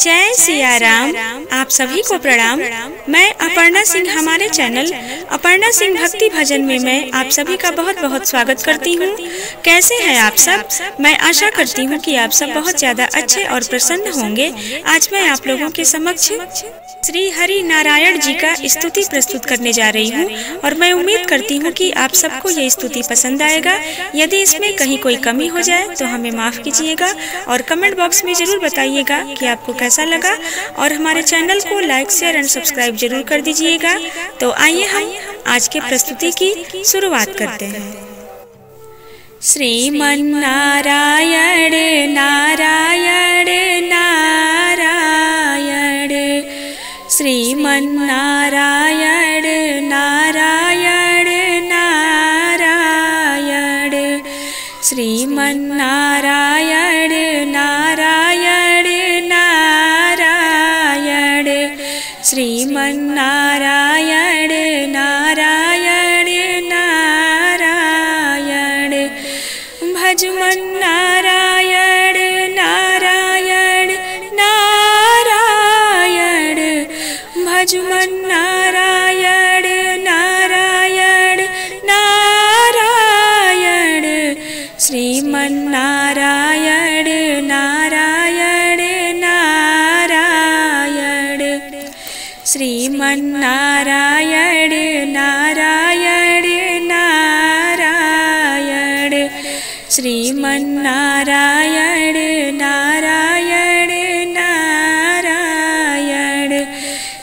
जय सिया राम आप सभी को प्रणाम। मैं अपर्णा सिंह हमारे चैनल अपर्णा सिंह भक्ति भजन में मैं आप सभी का बहुत बहुत स्वागत करती हूँ। कैसे हैं आप सब? मैं आशा करती हूँ कि आप सब बहुत ज़्यादा अच्छे और प्रसन्न होंगे। आज मैं आप लोगों के समक्ष श्री हरि नारायण जी का स्तुति प्रस्तुत करने जा रही हूँ और मैं उम्मीद करती हूँ कि आप सबको ये स्तुति पसंद आएगा। यदि इसमें कहीं कोई कमी हो जाए तो हमें माफ़ कीजिएगा और कमेंट बॉक्स में ज़रूर बताइएगा कि आपको कैसा लगा और हमारे चैनल को लाइक, शेयर एंड सब्सक्राइब ज़रूर कर दीजिएगा। तो आइए हम आज के प्रस्तुति की शुरुआत करते हैं। श्रीमन नारायण नारायण श्रीमन्नारायण नारायण नारायण। श्रीमन्नारायण नारायण नारायण। भजमन्नारायण नारायण नारायण। भजमन्ना नारायण नारायण नारायण। श्रीमन्नारायण नारायण नारायण। श्रीमन्नारायण नारायण नारायण।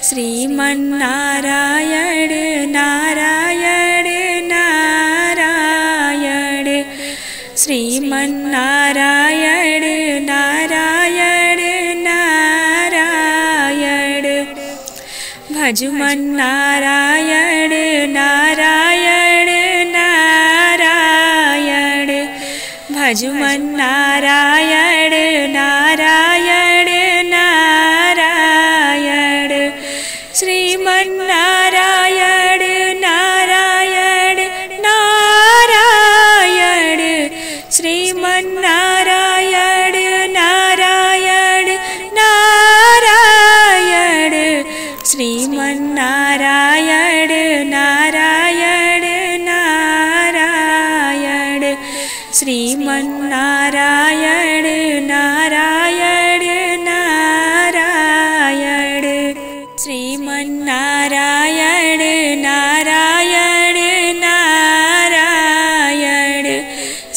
श्रीमन्नारायण नारायण। भजुमन् नारायण नारायण नारायण भजुमन् नारायण नारायण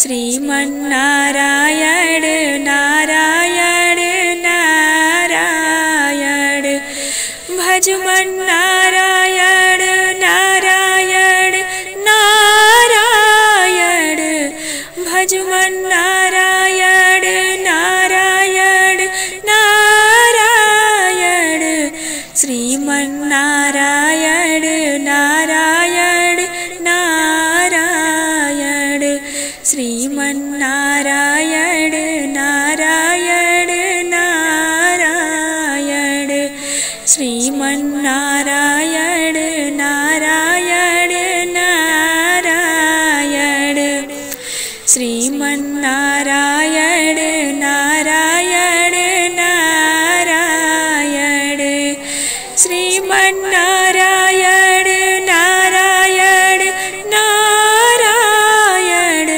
श्रीमन्नारायण। श्रीमन नारायण नारायण। नारायण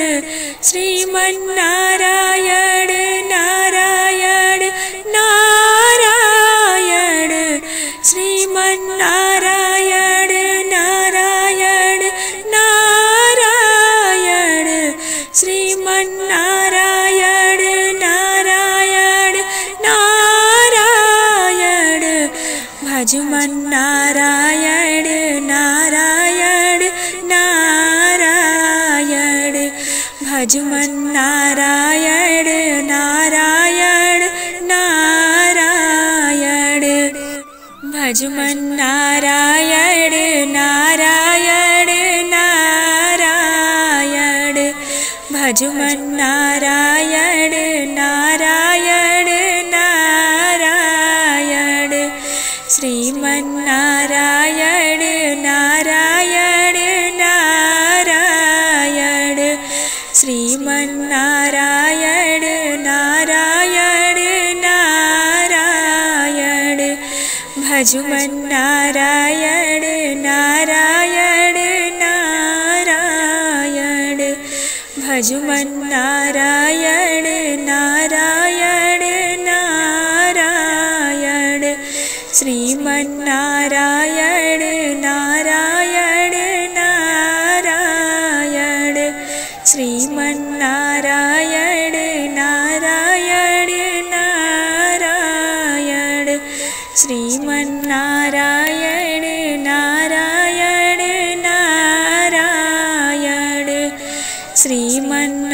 श्रीमन नारायण नारायण नारायण। श्रीमन नारायण नारायण। नारायण श्रीमन नारायण नारायण भजमन नारायण नारायण। नारायण भजमन नारायण नारायण। नारायण भजमन नारायण नारायण मन्नाारायण नारायण नारायण भज मन्नाारायण नारायण नारायण भज मन्नाारायण नारायण नारायण श्रीमन्ना श्रीमन